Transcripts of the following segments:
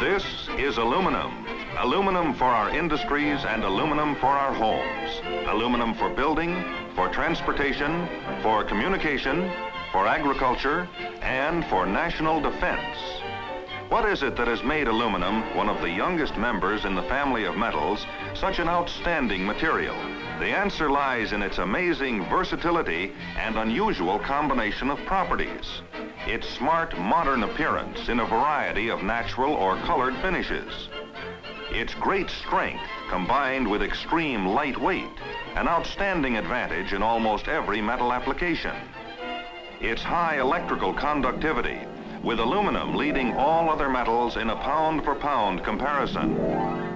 This is aluminum. Aluminum for our industries and aluminum for our homes. Aluminum for building, for transportation, for communication, for agriculture, and for national defense. What is it that has made aluminum, one of the youngest members in the family of metals, such an outstanding material? The answer lies in its amazing versatility and unusual combination of properties. Its smart, modern appearance in a variety of natural or colored finishes. Its great strength combined with extreme lightweight, an outstanding advantage in almost every metal application. Its high electrical conductivity, with aluminum leading all other metals in a pound-for-pound comparison.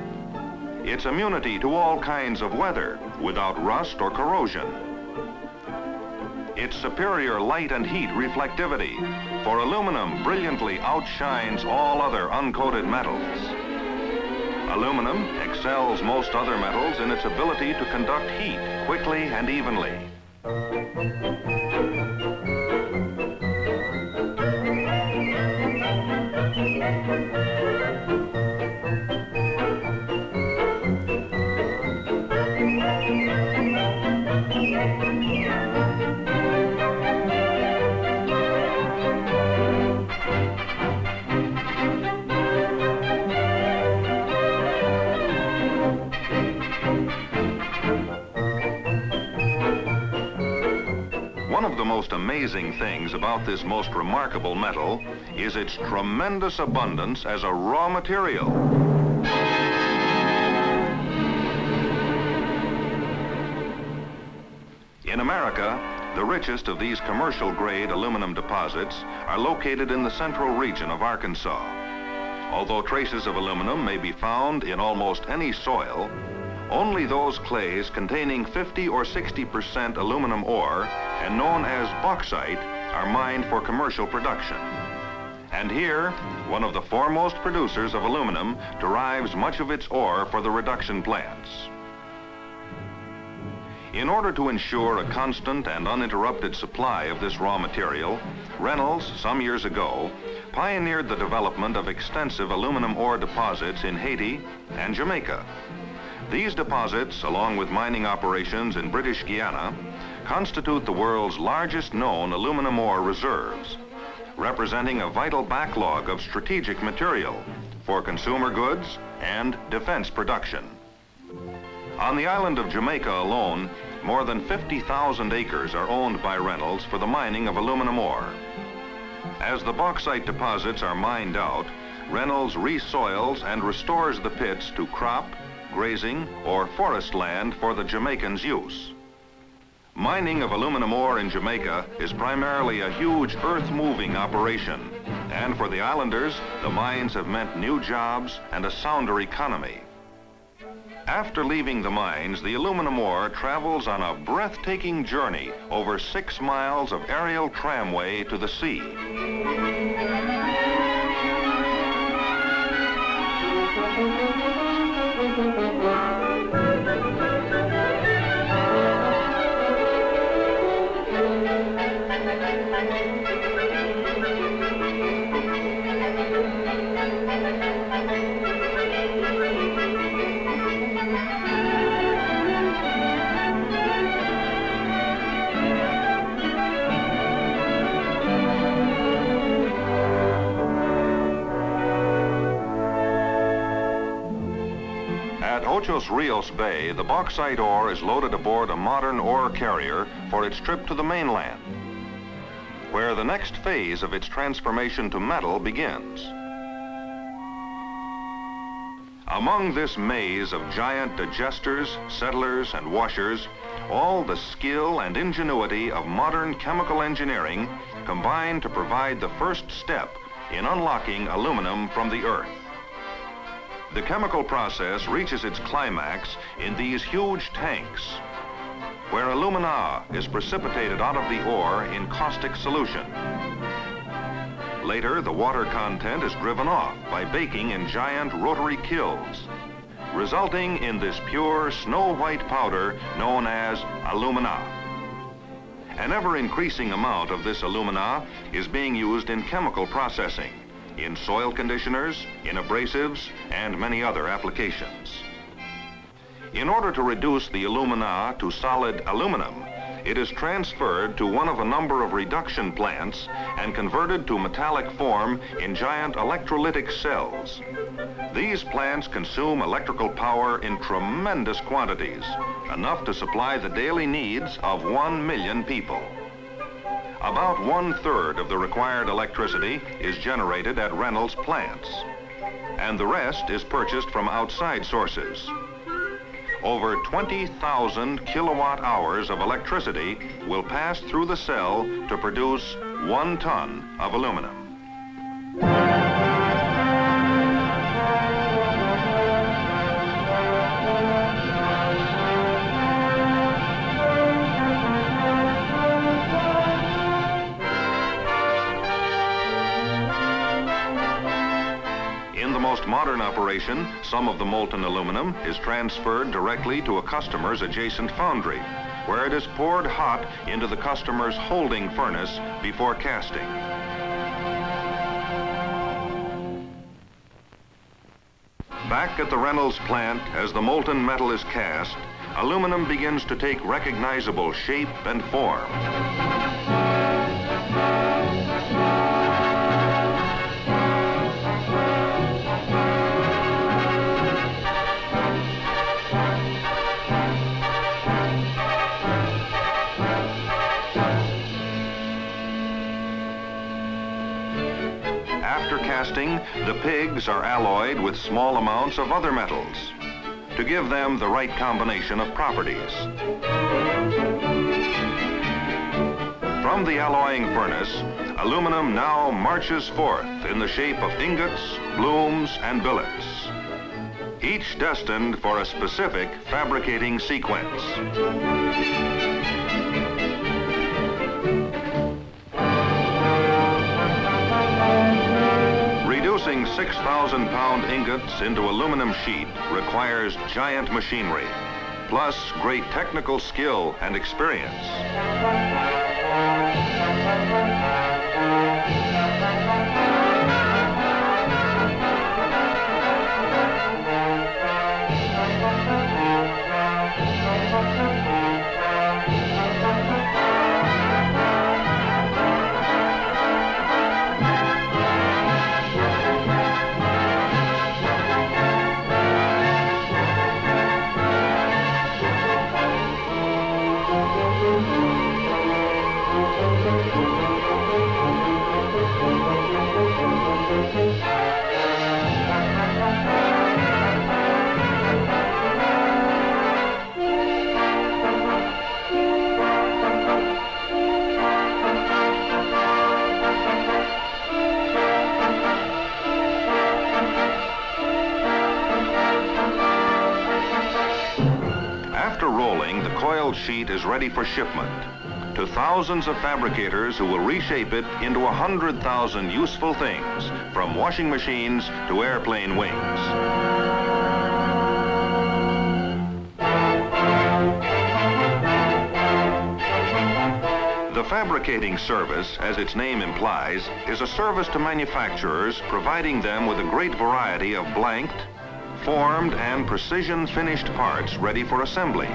Its immunity to all kinds of weather without rust or corrosion. Its superior light and heat reflectivity, for aluminum brilliantly outshines all other uncoated metals. Aluminum excels most other metals in its ability to conduct heat quickly and evenly. Most amazing things about this most remarkable metal is its tremendous abundance as a raw material. In America, the richest of these commercial grade aluminum deposits are located in the central region of Arkansas. Although traces of aluminum may be found in almost any soil, only those clays containing 50 or 60% aluminum ore and known as bauxite are mined for commercial production. And here, one of the foremost producers of aluminum derives much of its ore for the reduction plants. In order to ensure a constant and uninterrupted supply of this raw material, Reynolds, some years ago, pioneered the development of extensive aluminum ore deposits in Haiti and Jamaica. These deposits, along with mining operations in British Guiana, constitute the world's largest known aluminum ore reserves, representing a vital backlog of strategic material for consumer goods and defense production. On the island of Jamaica alone, more than 50,000 acres are owned by Reynolds for the mining of aluminum ore. As the bauxite deposits are mined out, Reynolds resoils and restores the pits to crop, grazing, or forest land for the Jamaicans' use. Mining of aluminum ore in Jamaica is primarily a huge earth-moving operation. And for the islanders, the mines have meant new jobs and a sounder economy. After leaving the mines, the aluminum ore travels on a breathtaking journey over six miles of aerial tramway to the sea. At Rios Bay, the bauxite ore is loaded aboard a modern ore carrier for its trip to the mainland, where the next phase of its transformation to metal begins. Among this maze of giant digesters, settlers, and washers, all the skill and ingenuity of modern chemical engineering combine to provide the first step in unlocking aluminum from the earth. The chemical process reaches its climax in these huge tanks, where alumina is precipitated out of the ore in caustic solution. Later, the water content is driven off by baking in giant rotary kilns, resulting in this pure snow-white powder known as alumina. An ever-increasing amount of this alumina is being used in chemical processing, in soil conditioners, in abrasives, and many other applications. In order to reduce the alumina to solid aluminum, it is transferred to one of a number of reduction plants and converted to metallic form in giant electrolytic cells. These plants consume electrical power in tremendous quantities, enough to supply the daily needs of one million people. About one-third of the required electricity is generated at Reynolds plants, and the rest is purchased from outside sources. Over 20,000 kilowatt hours of electricity will pass through the cell to produce one ton of aluminum. Operation, some of the molten aluminum is transferred directly to a customer's adjacent foundry, where it is poured hot into the customer's holding furnace before casting. Back at the Reynolds plant, as the molten metal is cast, aluminum begins to take recognizable shape and form. Casting, the pigs are alloyed with small amounts of other metals to give them the right combination of properties. From the alloying furnace, aluminum now marches forth in the shape of ingots, blooms, and billets, each destined for a specific fabricating sequence. 6,000 pound ingots into aluminum sheet requires giant machinery, plus great technical skill and experience. Ready for shipment to thousands of fabricators who will reshape it into a hundred thousand useful things, from washing machines to airplane wings. The fabricating service, as its name implies, is a service to manufacturers providing them with a great variety of blanked, formed, and precision finished parts ready for assembly.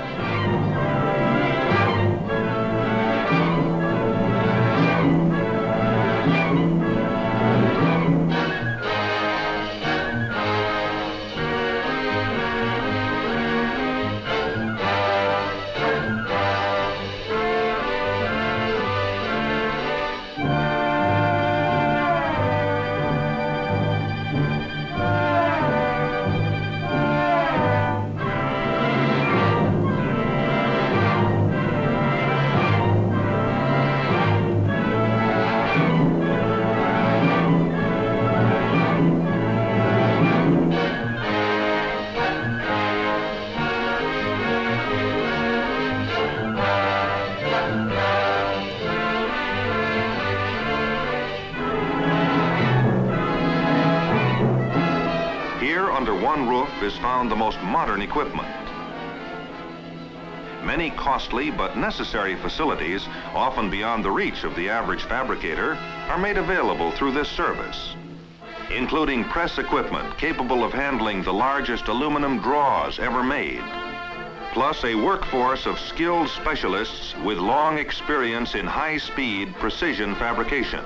The most modern equipment. Many costly but necessary facilities, often beyond the reach of the average fabricator, are made available through this service. including press equipment capable of handling the largest aluminum draws ever made, plus a workforce of skilled specialists with long experience in high-speed precision fabrication.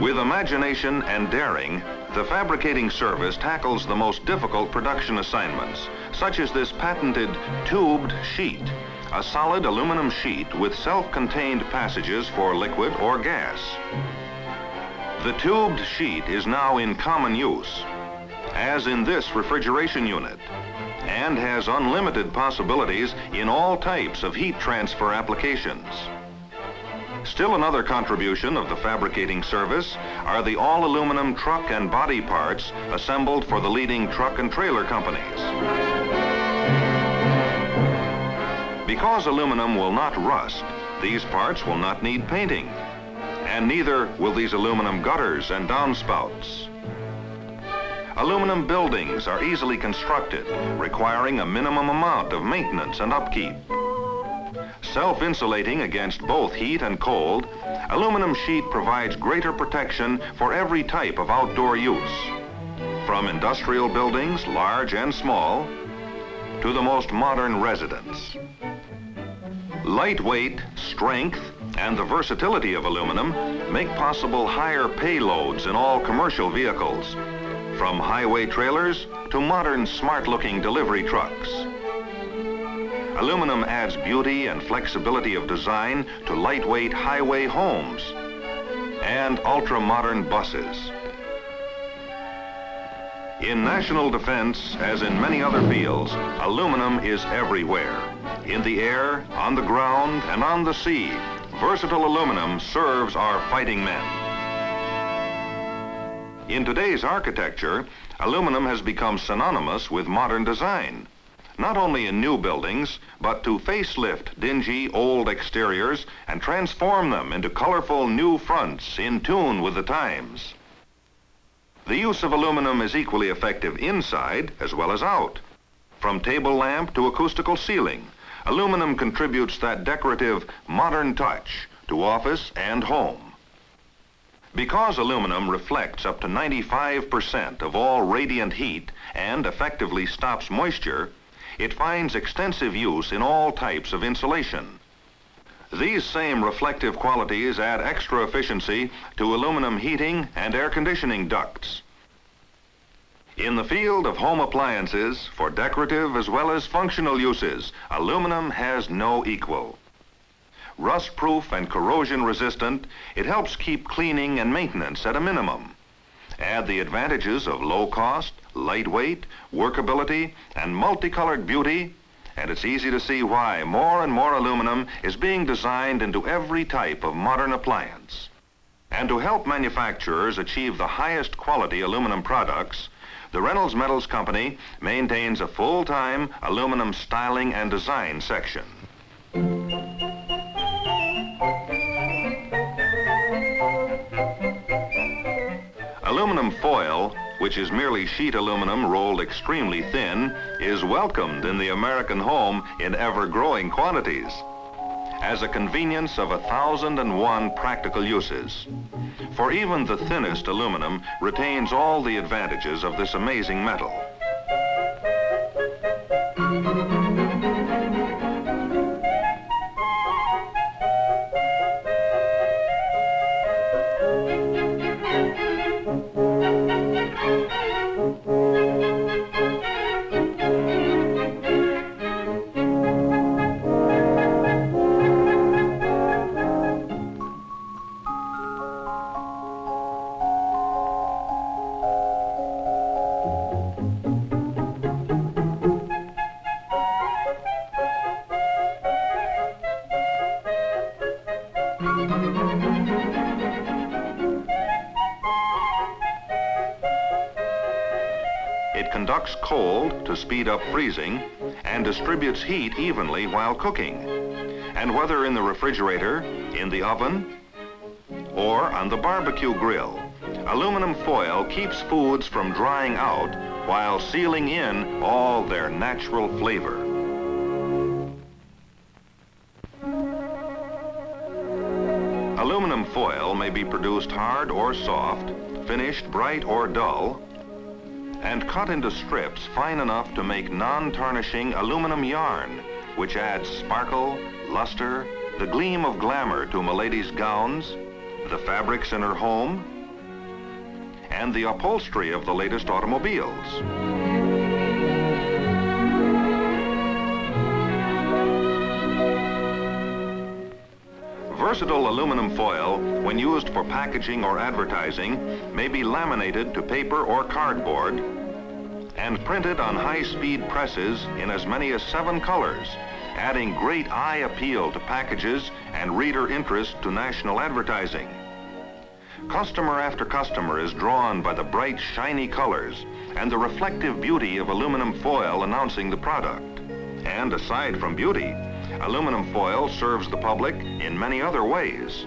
With imagination and daring, the fabricating service tackles the most difficult production assignments, such as this patented tubed sheet, a solid aluminum sheet with self-contained passages for liquid or gas. The tubed sheet is now in common use, as in this refrigeration unit, and has unlimited possibilities in all types of heat transfer applications. Still another contribution of the fabricating service are the all-aluminum truck and body parts assembled for the leading truck and trailer companies. Because aluminum will not rust, these parts will not need painting, and neither will these aluminum gutters and downspouts. Aluminum buildings are easily constructed, requiring a minimum amount of maintenance and upkeep. Self-insulating against both heat and cold, aluminum sheet provides greater protection for every type of outdoor use. From industrial buildings, large and small, to the most modern residence. Lightweight, strength, and the versatility of aluminum make possible higher payloads in all commercial vehicles, from highway trailers to modern smart-looking delivery trucks. Aluminum adds beauty and flexibility of design to lightweight highway homes and ultra-modern buses. In national defense, as in many other fields, aluminum is everywhere. In the air, on the ground, and on the sea, versatile aluminum serves our fighting men. In today's architecture, aluminum has become synonymous with modern design not only in new buildings, but to facelift dingy old exteriors and transform them into colorful new fronts in tune with the times. The use of aluminum is equally effective inside as well as out. From table lamp to acoustical ceiling, aluminum contributes that decorative modern touch to office and home. Because aluminum reflects up to 95% of all radiant heat and effectively stops moisture, it finds extensive use in all types of insulation. These same reflective qualities add extra efficiency to aluminum heating and air conditioning ducts. In the field of home appliances, for decorative as well as functional uses, aluminum has no equal. Rust-proof and corrosion-resistant, it helps keep cleaning and maintenance at a minimum. Add the advantages of low cost, lightweight, workability, and multicolored beauty, and it's easy to see why more and more aluminum is being designed into every type of modern appliance. And to help manufacturers achieve the highest quality aluminum products, the Reynolds Metals Company maintains a full-time aluminum styling and design section. Aluminum foil which is merely sheet aluminum rolled extremely thin, is welcomed in the American home in ever-growing quantities as a convenience of a thousand and one practical uses. For even the thinnest aluminum retains all the advantages of this amazing metal. Speed up freezing and distributes heat evenly while cooking. And whether in the refrigerator, in the oven, or on the barbecue grill, aluminum foil keeps foods from drying out while sealing in all their natural flavor. Aluminum foil may be produced hard or soft, finished bright or dull, and cut into strips fine enough to make non-tarnishing aluminum yarn, which adds sparkle, luster, the gleam of glamour to Milady's gowns, the fabrics in her home, and the upholstery of the latest automobiles. Versatile aluminum foil, when used for packaging or advertising, may be laminated to paper or cardboard and printed on high-speed presses in as many as seven colors, adding great eye appeal to packages and reader interest to national advertising. Customer after customer is drawn by the bright, shiny colors and the reflective beauty of aluminum foil announcing the product. And aside from beauty, aluminum foil serves the public in many other ways.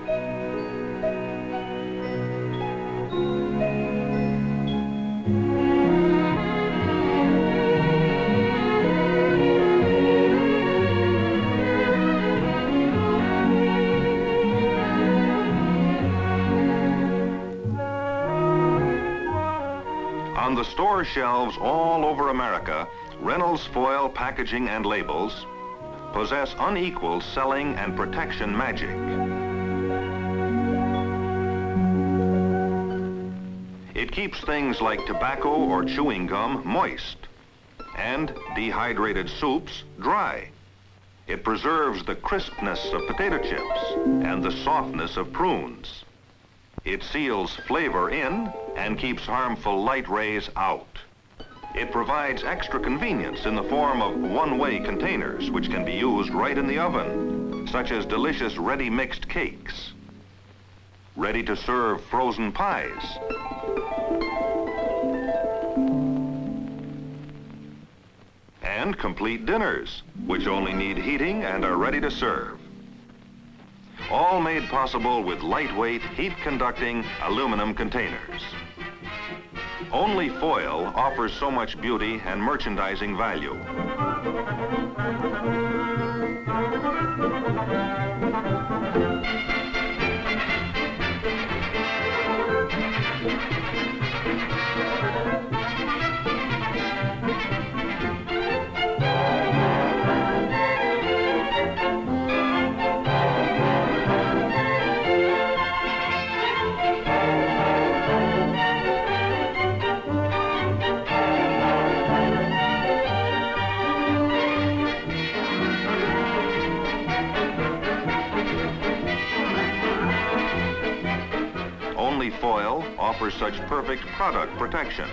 On the store shelves all over America, Reynolds foil packaging and labels possess unequaled selling and protection magic. It keeps things like tobacco or chewing gum moist and dehydrated soups dry. It preserves the crispness of potato chips and the softness of prunes. It seals flavor in and keeps harmful light rays out. It provides extra convenience in the form of one-way containers, which can be used right in the oven, such as delicious ready-mixed cakes, ready-to-serve frozen pies, and complete dinners, which only need heating and are ready to serve. All made possible with lightweight, heat-conducting aluminum containers. Only foil offers so much beauty and merchandising value. Offers such perfect product protection.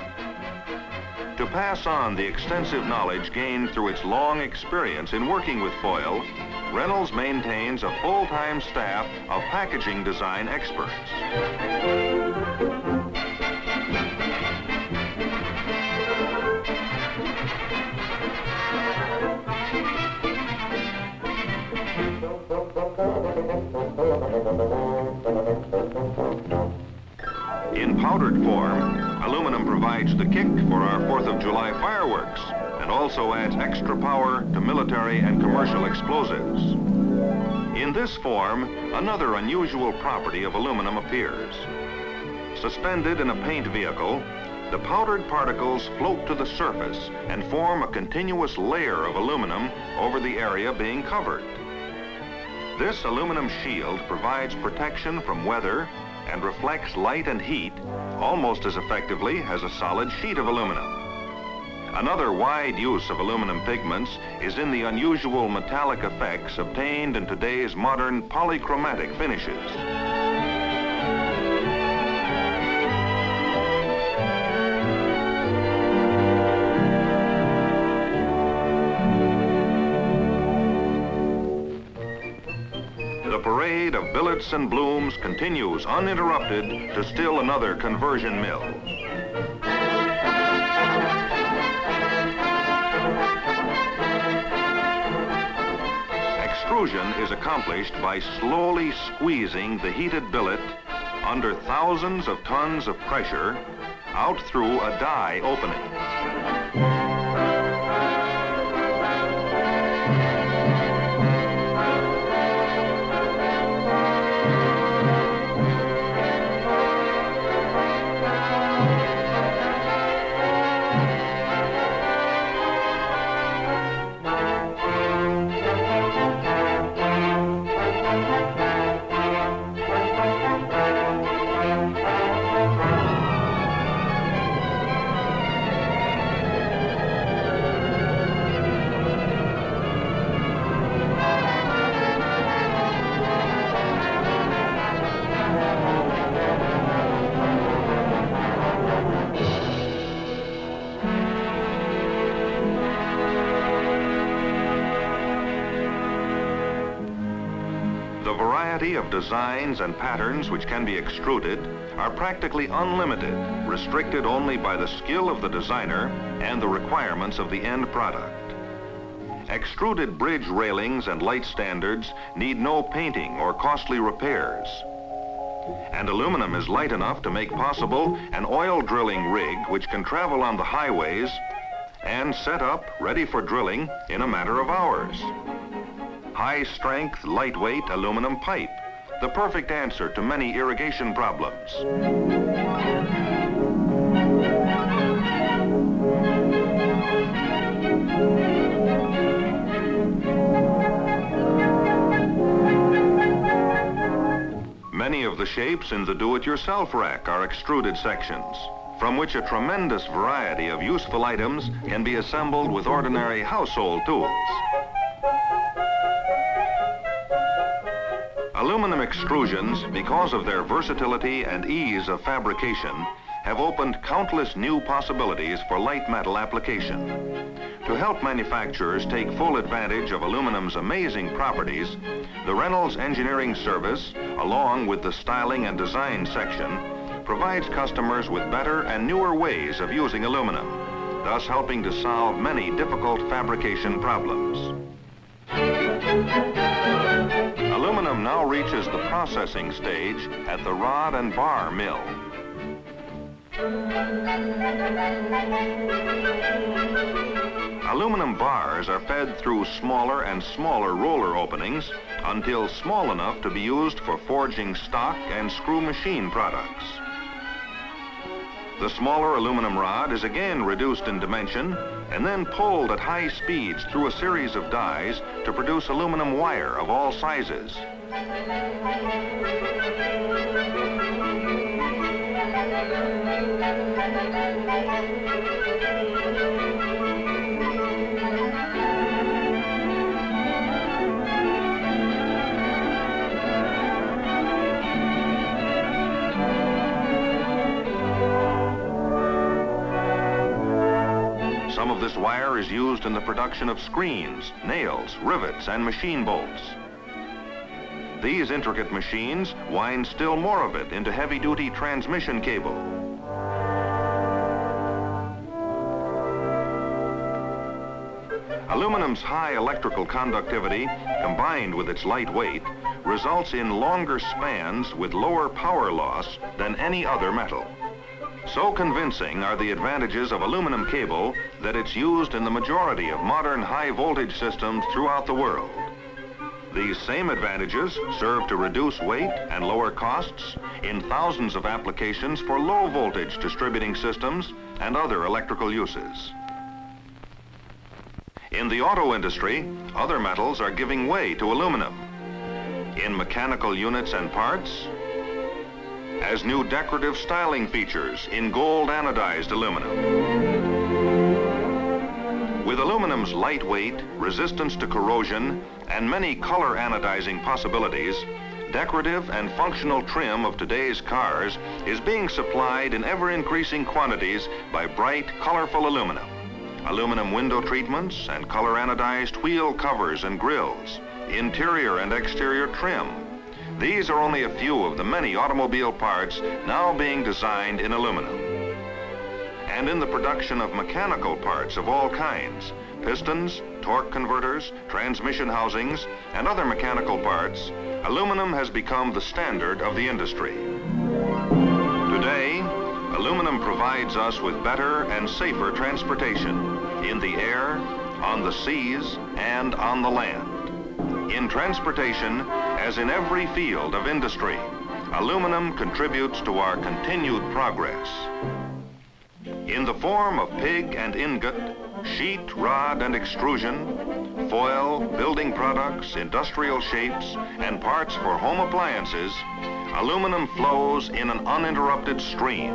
To pass on the extensive knowledge gained through its long experience in working with foil, Reynolds maintains a full-time staff of packaging design experts. In powdered form, aluminum provides the kick for our 4th of July fireworks and also adds extra power to military and commercial explosives. In this form, another unusual property of aluminum appears. Suspended in a paint vehicle, the powdered particles float to the surface and form a continuous layer of aluminum over the area being covered. This aluminum shield provides protection from weather and reflects light and heat almost as effectively as a solid sheet of aluminum. Another wide use of aluminum pigments is in the unusual metallic effects obtained in today's modern polychromatic finishes. Billets and blooms continues uninterrupted to still another conversion mill. Extrusion is accomplished by slowly squeezing the heated billet under thousands of tons of pressure out through a die opening. Designs and patterns which can be extruded are practically unlimited, restricted only by the skill of the designer and the requirements of the end product. Extruded bridge railings and light standards need no painting or costly repairs. And aluminum is light enough to make possible an oil drilling rig which can travel on the highways and set up ready for drilling in a matter of hours. High strength, lightweight aluminum pipe, the perfect answer to many irrigation problems. Many of the shapes in the do-it-yourself rack are extruded sections, from which a tremendous variety of useful items can be assembled with ordinary household tools. Aluminum extrusions, because of their versatility and ease of fabrication, have opened countless new possibilities for light metal application. To help manufacturers take full advantage of aluminum's amazing properties, the Reynolds Engineering Service, along with the styling and design section, provides customers with better and newer ways of using aluminum, thus helping to solve many difficult fabrication problems. Aluminum now reaches the processing stage at the rod and bar mill. Aluminum bars are fed through smaller and smaller roller openings until small enough to be used for forging stock and screw machine products. The smaller aluminum rod is again reduced in dimension and then pulled at high speeds through a series of dies to produce aluminum wire of all sizes. Some of this wire is used in the production of screens, nails, rivets, and machine bolts. These intricate machines wind still more of it into heavy-duty transmission cable. Aluminum's high electrical conductivity, combined with its light weight, results in longer spans with lower power loss than any other metal. So convincing are the advantages of aluminum cable that it's used in the majority of modern high voltage systems throughout the world. These same advantages serve to reduce weight and lower costs in thousands of applications for low voltage distributing systems and other electrical uses. In the auto industry, other metals are giving way to aluminum. In mechanical units and parts, as new decorative styling features in gold anodized aluminum. With aluminum's lightweight, resistance to corrosion, and many color anodizing possibilities, decorative and functional trim of today's cars is being supplied in ever-increasing quantities by bright, colorful aluminum. Aluminum window treatments and color anodized wheel covers and grills, interior and exterior trim. These are only a few of the many automobile parts now being designed in aluminum and in the production of mechanical parts of all kinds, pistons, torque converters, transmission housings, and other mechanical parts, aluminum has become the standard of the industry. Today, aluminum provides us with better and safer transportation in the air, on the seas, and on the land. In transportation, as in every field of industry, aluminum contributes to our continued progress in the form of pig and ingot, sheet, rod, and extrusion, foil, building products, industrial shapes, and parts for home appliances, aluminum flows in an uninterrupted stream.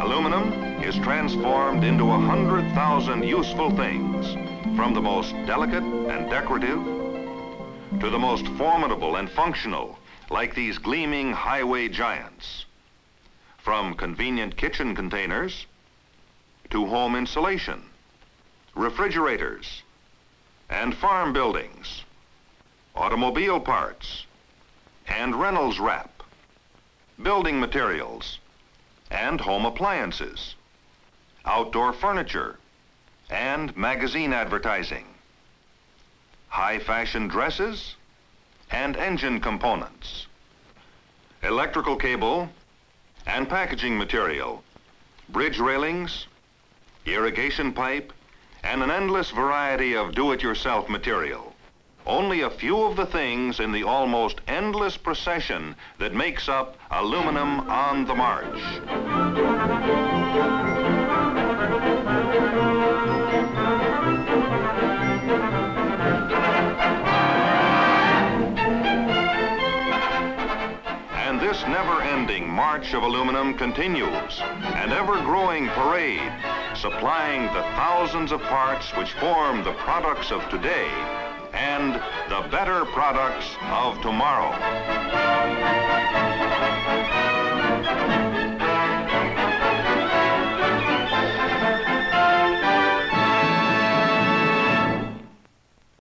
Aluminum is transformed into a hundred thousand useful things, from the most delicate and decorative to the most formidable and functional, like these gleaming highway giants from convenient kitchen containers to home insulation, refrigerators, and farm buildings. automobile parts, and Reynolds wrap, building materials, and home appliances, outdoor furniture, and magazine advertising, high fashion dresses, and engine components, electrical cable and packaging material, bridge railings, irrigation pipe, and an endless variety of do-it-yourself material. Only a few of the things in the almost endless procession that makes up aluminum on the march. March of aluminum continues, an ever-growing parade, supplying the thousands of parts which form the products of today and the better products of tomorrow.